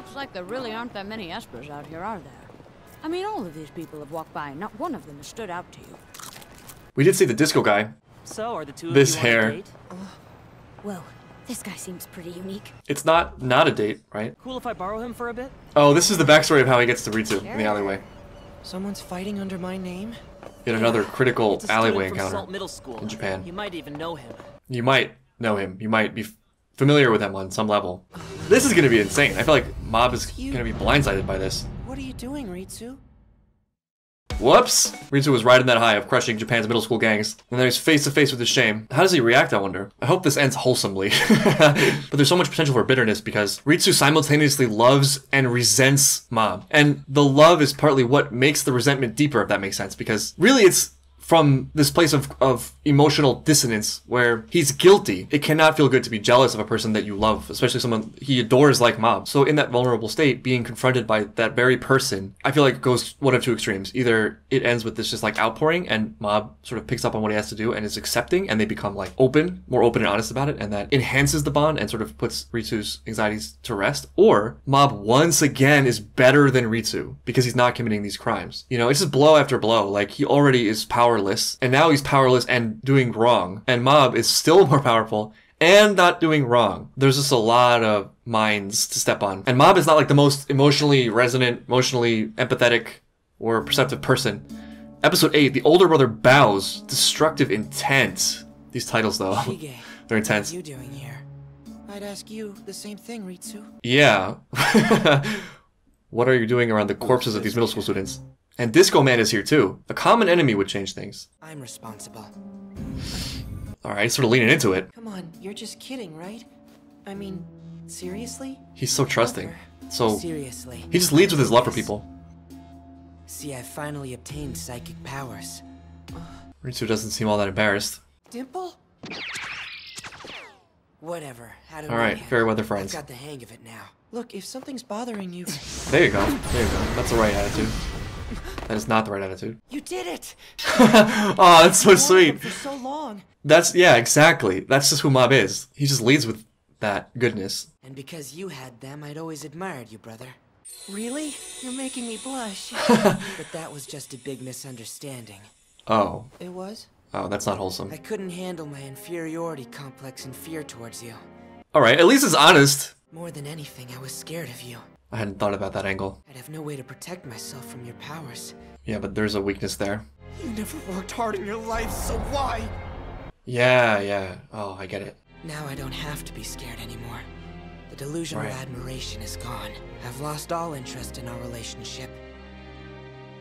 Looks like there really aren't that many Espers out here, are there? I mean, all of these people have walked by, and not one of them has stood out to you. We did see the disco guy. So, are the two This of you on a hair. date? Whoa, this guy seems pretty unique. It's not not a date, right? Cool if I borrow him for a bit? Oh, this is the backstory of how he gets to Ritsu in the alleyway. Someone's fighting under my name? Yet another critical It's a alleyway student from encounter. Salt Middle School. in Japan. You might even know him. You might know him. You might be f- familiar with him on some level. This is gonna be insane. I feel like Mob is gonna be blindsided by this. What are you doing, Ritsu? Whoops! Ritsu was riding that high of crushing Japan's middle school gangs, and then he's face to face with his shame. How does he react, I wonder? I hope this ends wholesomely. but there's so much potential for bitterness because Ritsu simultaneously loves and resents Mob. And the love is partly what makes the resentment deeper, if that makes sense, because really it's from this place of, of emotional dissonance where he's guilty. It cannot feel good to be jealous of a person that you love, especially someone he adores like Mob. So in that vulnerable state, being confronted by that very person, I feel like it goes one of two extremes. Either it ends with this just like outpouring and Mob sort of picks up on what he has to do and is accepting and they become like open, more open and honest about it and that enhances the bond and sort of puts Ritsu's anxieties to rest. Or Mob once again is better than Ritsu because he's not committing these crimes. You know, it's just blow after blow. Like he already is powerless and now he's powerless and doing wrong. And Mob is still more powerful and not doing wrong. There's just a lot of minds to step on. And Mob is not like the most emotionally resonant, emotionally empathetic, or perceptive person. Episode 8, the older brother bows, destructive intent. These titles though, they're intense. what are you doing here? I'd ask you the same thing, Ritsu. Yeah. what are you doing around the corpses of these middle school students? And Disco Man is here too. A common enemy would change things. I'm responsible. Alright, sort of leaning into it. Come on, you're just kidding, right? I mean, seriously? He's so trusting. So Seriously. he just leads with his love for people. See, I finally obtained psychic powers. Ritsu doesn't seem all that embarrassed. Dimple? Whatever. How do Alright, fair weather I've friends. got the hang of it now. Look, if something's bothering you, There you go. There you go. That's the right attitude. That is not the right attitude. you did it. oh, that's so sweet. For so long, That's yeah, exactly. That's just who Mob is. He just leads with that goodness. and because you had them, I'd always admired you, brother. Really? You're making me blush. but that was just a big misunderstanding. Oh, It was? oh, that's not wholesome. I couldn't handle my inferiority complex and fear towards you. All right, at least it's honest. More than anything, I was scared of you. I hadn't thought about that angle. I'd have no way to protect myself from your powers. Yeah, but there's a weakness there. You never worked hard in your life, so why? Yeah, yeah. Oh, I get it. Now I don't have to be scared anymore. The delusional Right. admiration is gone. I've lost all interest in our relationship.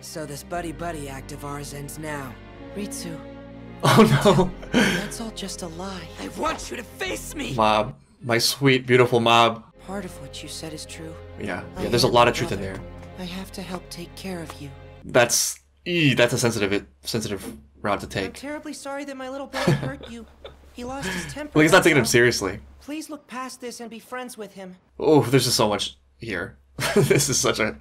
So this buddy-buddy act of ours ends now. Ritsu, Oh no. that's all just a lie. I want you to face me! Mob. My sweet, beautiful mob. Part of what you said is true. Yeah, yeah, there's a lot of truth in there. I have to help take care of you. That's ee, that's a sensitive sensitive route to take. I'm terribly sorry that my little brother hurt you. He lost his temper. Well, he's not taking him seriously. Please look past this and be friends with him. Oh, there's just so much here. this is such a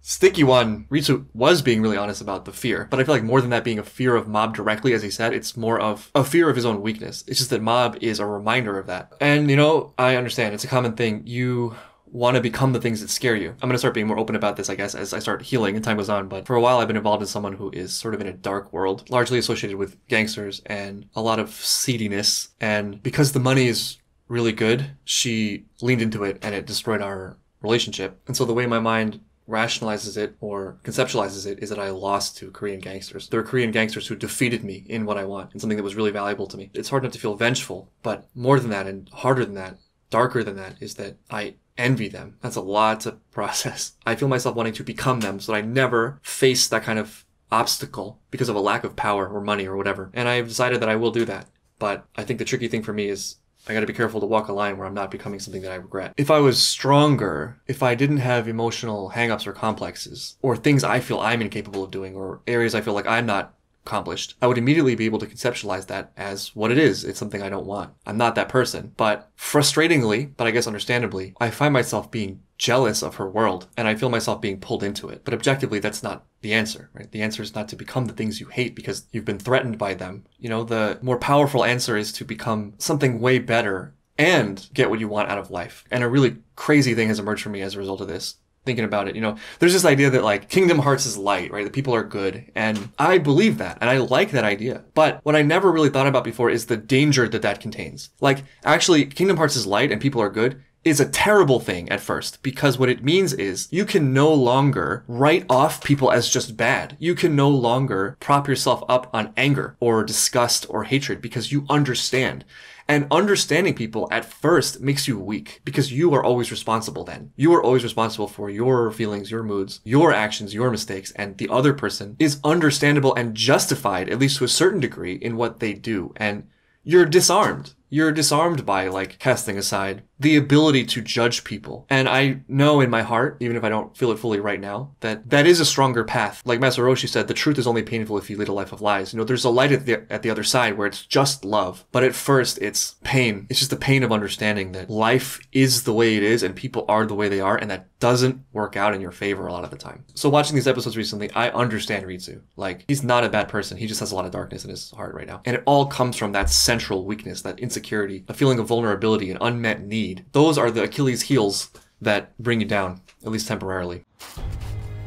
sticky one. Ritsu was being really honest about the fear, but I feel like more than that being a fear of Mob directly, as he said, it's more of a fear of his own weakness. It's just that Mob is a reminder of that. And, you know, I understand. It's a common thing. You want to become the things that scare you. I'm going to start being more open about this, I guess, as I start healing and time goes on. But for a while, I've been involved in someone who is sort of in a dark world, largely associated with gangsters and a lot of seediness. And because the money is really good, she leaned into it and it destroyed our relationship. And so the way my mind rationalizes it or conceptualizes it is that I lost to Korean gangsters. There are Korean gangsters who defeated me in what I want and something that was really valuable to me. It's hard not to feel vengeful, but more than that and harder than that, darker than that is that I envy them. That's a lot to process. I feel myself wanting to become them so that I never face that kind of obstacle because of a lack of power or money or whatever. And I've decided that I will do that. But I think the tricky thing for me is I gotta be careful to walk a line where I'm not becoming something that I regret. If I was stronger, if I didn't have emotional hangups or complexes, or things I feel I'm incapable of doing, or areas I feel like I'm not accomplished, I would immediately be able to conceptualize that as what it is. It's something I don't want. I'm not that person. But frustratingly, but I guess understandably, I find myself being jealous of her world and I feel myself being pulled into it. But objectively, that's not the answer, right? The answer is not to become the things you hate because you've been threatened by them. You know, the more powerful answer is to become something way better and get what you want out of life. And a really crazy thing has emerged for me as a result of this. Thinking about it, you know, there's this idea that like Kingdom Hearts is light, right? That people are good. And I believe that. And I like that idea. But what I never really thought about before is the danger that that contains. Like, actually, Kingdom Hearts is light and people are good is a terrible thing at first because what it means is you can no longer write off people as just bad. You can no longer prop yourself up on anger or disgust or hatred because you understand. And understanding people at first makes you weak because you are always responsible then. You are always responsible for your feelings, your moods, your actions, your mistakes, and the other person is understandable and justified, at least to a certain degree, in what they do. And you're disarmed. You're disarmed by like casting aside the ability to judge people. And I know in my heart, even if I don't feel it fully right now, that that is a stronger path. Like Master Roshi said, the truth is only painful if you lead a life of lies. You know, there's a light at the, at the other side where it's just love. But at first, it's pain. It's just the pain of understanding that life is the way it is and people are the way they are. And that doesn't work out in your favor a lot of the time. So watching these episodes recently, I understand Ritsu. Like, he's not a bad person. He just has a lot of darkness in his heart right now. And it all comes from that central weakness, that insecurity, a feeling of vulnerability, an unmet need. Those are the Achilles heels that bring you down, at least temporarily.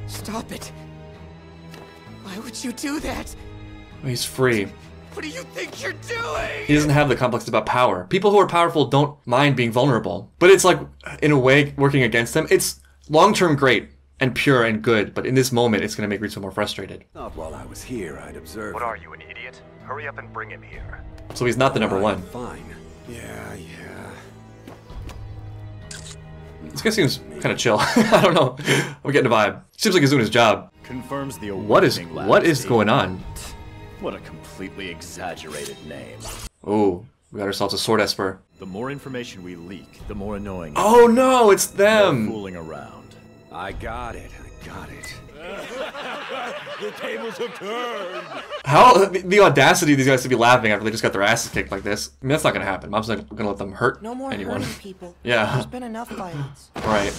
Stop it. Why would you do that? Oh, he's free. What do you think you're doing? He doesn't have the complex about power. People who are powerful don't mind being vulnerable. But it's like, in a way, working against them. It's long term great and pure and good, but in this moment, it's going to make Ritsu more frustrated. Not while I was here, I'd observe. What are you, an idiot? Hurry up and bring him here. So he's not the number one. Fine. Yeah, yeah. This guy seems kind of chill. I don't know. I'm getting a vibe. Seems like he's doing his job. Confirms the What is what is going on? What a completely exaggerated name. Oh, we got ourselves a sword esper. The more information we leak, the more annoying. Oh no, it's More them. fooling around. I got it. I got it. The tables have turned. How the, the audacity of these guys to be laughing after they just got their asses kicked like this? I mean, that's not gonna happen. Mob's not gonna let them hurt No more anyone. hurting people. Yeah. There's been enough violence. Right.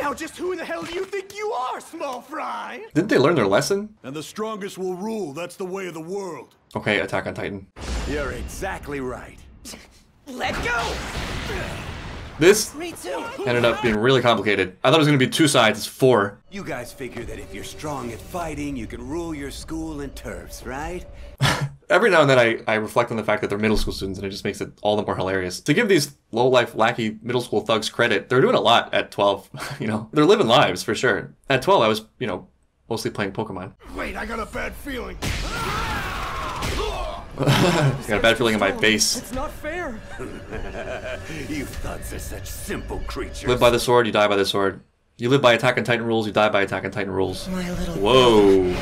Now just who in the hell do you think you are, small fry? Didn't they learn their lesson? And the strongest will rule. That's the way of the world. Okay, Attack on Titan. You're exactly right. Let go! This ended up being really complicated. I thought it was gonna be two sides. It's four. You guys figure that if you're strong at fighting, you can rule your school and turfs, right? Every now and then I, I reflect on the fact that they're middle school students and it just makes it all the more hilarious. To give these low life lackey middle school thugs credit, they're doing a lot at 12. you know, they're living lives for sure. At 12, I was, you know, mostly playing Pokemon. Wait, I got a bad feeling. I got a bad feeling in my face. It's not fair. You thugs are such simple creatures. Live by the sword, you die by the sword. You live by Attack on Titan rules, you die by Attack on Titan rules. My little Whoa.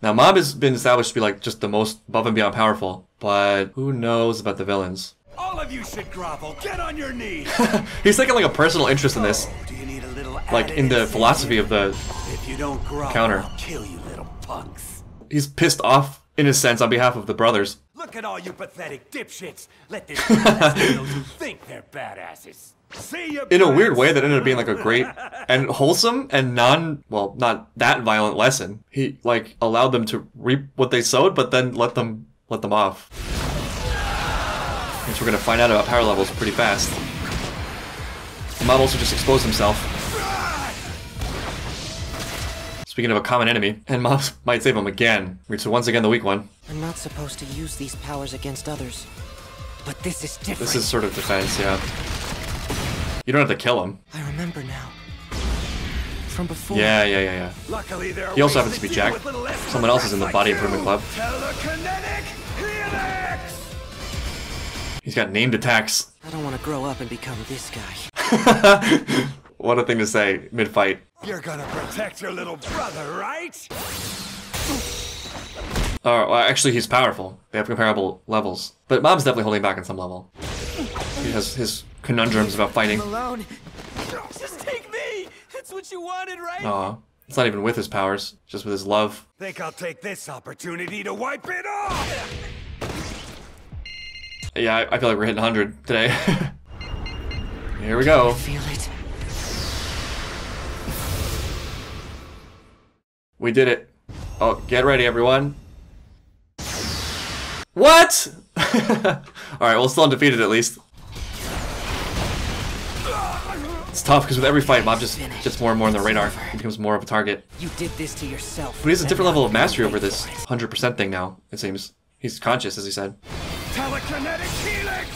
Now, Mob has been established to be like just the most above and beyond powerful, but who knows about the villains? All of you should grovel. Get on your knees. He's taking like a personal interest in this, oh, Do you need a little like in the philosophy of the. If you don't grovel, counter. I'll kill you, little punks. He's pissed off in a sense on behalf of the brothers. Look at all you pathetic dipshits. Let this be a lesson to those who think they're badasses. See you. In a weird way, that ended up being like a great and wholesome and non, well, not that violent lesson. He like allowed them to reap what they sowed, but then let them let them off. Which we're gonna find out about power levels pretty fast. Mob also just exposed himself. Speaking of a common enemy, and Mob might save him again. Ritsu once again the weak one. I'm not supposed to use these powers against others. But this is different. This is sort of defense, yeah. You don't have to kill him. I remember now. From before. Yeah, yeah, yeah, yeah. Luckily, there He also happens to be Jack. with little extra Someone else is in the rats Body like Improvement. Club. He's got named attacks. I don't want to grow up and become this guy. What a thing to say mid fight. You're gonna protect your little brother, right? Uh, well, actually, he's powerful. They have comparable levels. But Mob's definitely holding back on some level. He has his conundrums about fighting. Alone. Just take me! That's what you wanted, right? Aw. It's not even with his powers, just with his love. Think I'll take this opportunity to wipe it off. Yeah, I, I feel like we're hitting 100 today. Here we go. Feel it. We did it. Oh, get ready, everyone. What? Alright, well, still undefeated at least. It's tough because with every fight, Mob just gets more and more on the radar. He becomes more of a target. You did this to yourself. But he has a different level of mastery over this 100% thing now, it seems. He's conscious, as he said. Telekinetic helix!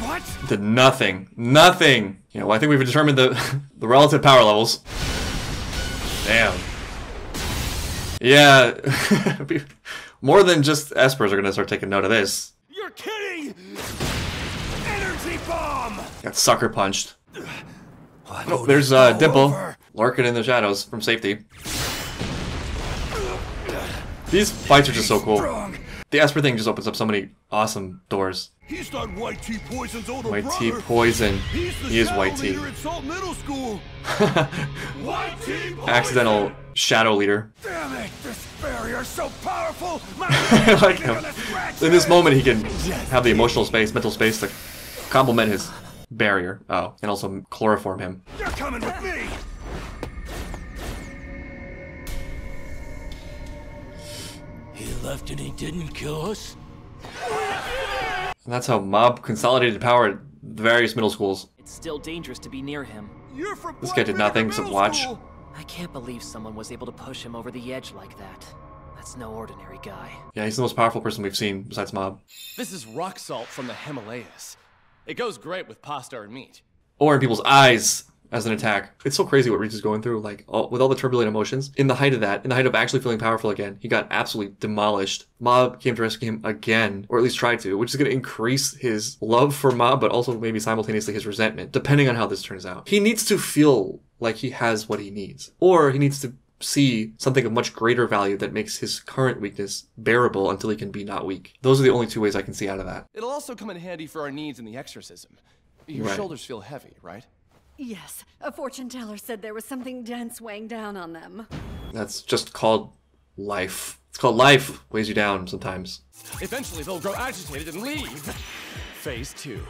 What? Did nothing. Nothing! You know, I think we've determined the, the relative power levels. Damn. Yeah. more than just Espers are gonna start taking note of this. You're kidding! Energy bomb! Got sucker punched. No, there's uh, Dimple lurking in the shadows from safety. These fights are just so cool. The Esper thing just opens up so many awesome doors. He's not White Tea Poison's older White brother. tea poison. He is white tea. Salt Middle School. White Tea Poison! Accidental shadow leader. Damn it! This barrier's so powerful. My I like him. In this moment, he can have the emotional space, mental space to complement his barrier. Oh, and also chloroform him. You're coming with me. He left and he didn't kill us? And that's how Mob consolidated power at the various middle schools. It's still dangerous to be near him. You're from This guy did nothing except watch. I can't believe someone was able to push him over the edge like that. That's no ordinary guy. Yeah, he's the most powerful person we've seen besides Mob. This is rock salt from the Himalayas. It goes great with pasta or meat. Or in people's eyes as an attack. It's so crazy what Ritsu's going through, like, all, with all the turbulent emotions. In the height of that, in the height of actually feeling powerful again, he got absolutely demolished. Mob came to rescue him again, or at least tried to, which is going to increase his love for Mob, but also maybe simultaneously his resentment, depending on how this turns out. He needs to feel like he has what he needs, or he needs to see something of much greater value that makes his current weakness bearable until he can be not weak. Those are the only two ways I can see out of that. It'll also come in handy for our needs in the exorcism. Your Right. shoulders feel heavy, right? Yes, a fortune teller said there was something dense weighing down on them. That's just called life. It's called life. Weighs you down sometimes. Eventually, they'll grow agitated and leave. Phase two.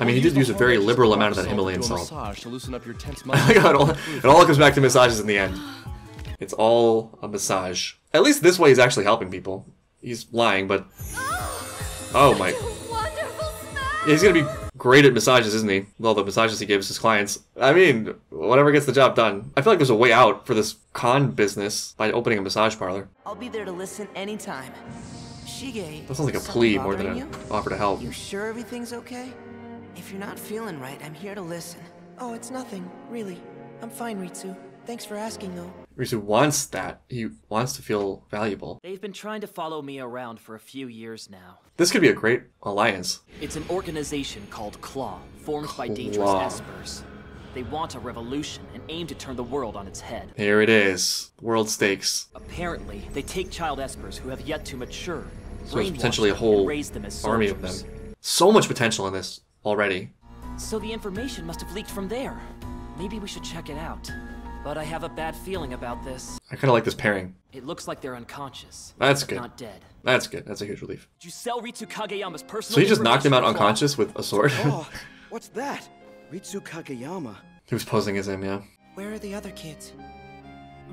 I mean, he did use a very liberal amount of that Himalayan salt. Massage to loosen up your tense I like it all, it all comes back to massages in the end. It's all a massage. At least this way he's actually helping people. He's lying, but... Oh, oh my... Yeah, he's gonna be great at massages, isn't he? With all the massages he gives his clients. I mean, whatever gets the job done. I feel like there's a way out for this con business by opening a massage parlor. I'll be there to listen anytime. Shige. That sounds like a plea more than an you? offer to help. You sure everything's okay? If you're not feeling right, I'm here to listen. Oh, it's nothing, really. I'm fine, Ritsu. Thanks for asking, though. Ritsu wants that. He wants to feel valuable. They've been trying to follow me around for a few years now. This could be a great alliance. It's an organization called Claw, formed by dangerous Claw. espers. They want a revolution and aim to turn the world on its head. Here it is. World stakes. Apparently, they take child espers who have yet to mature, So there's potentially a whole raise them as army of them. So much potential in this already. So the information must have leaked from there. Maybe we should check it out. But I have a bad feeling about this. I kind of like this pairing. It looks like they're unconscious. That's good. Not dead. That's good. That's a huge relief. Did you sell Ritsu Kageyama's personal So he just knocked him out information to Claw? unconscious with a sword. Oh, what's that? Ritsu Kageyama. he was posing as him, yeah. Where are the other kids?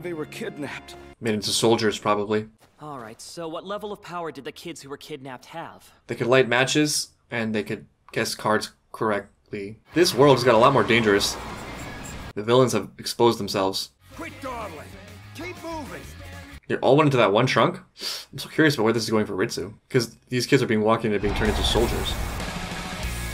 They were kidnapped. Made into soldiers, probably. Alright, so what level of power did the kids who were kidnapped have? They could light matches, and they could guess cards correctly. This world has got a lot more dangerous. The villains have exposed themselves. Quit dawdling. Keep moving. They all went into that one trunk? I'm so curious about where this is going for Ritsu. Because these kids are being walked into being turned into soldiers.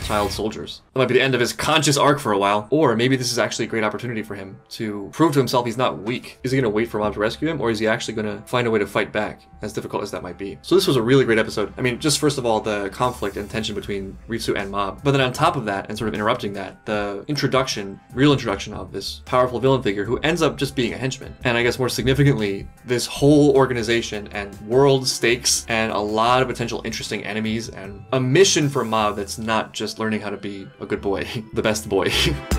Child soldiers. That might be the end of his conscious arc for a while. Or maybe this is actually a great opportunity for him to prove to himself he's not weak. Is he going to wait for Mob to rescue him, or is he actually going to find a way to fight back, as difficult as that might be? So this was a really great episode. I mean, just first of all, the conflict and tension between Ritsu and Mob. But then on top of that, and sort of interrupting that, the introduction, real introduction of this powerful villain figure who ends up just being a henchman. And I guess more significantly, this whole organization and world stakes and a lot of potential interesting enemies and a mission for Mob that's not just learning how to be a good boy, the best boy.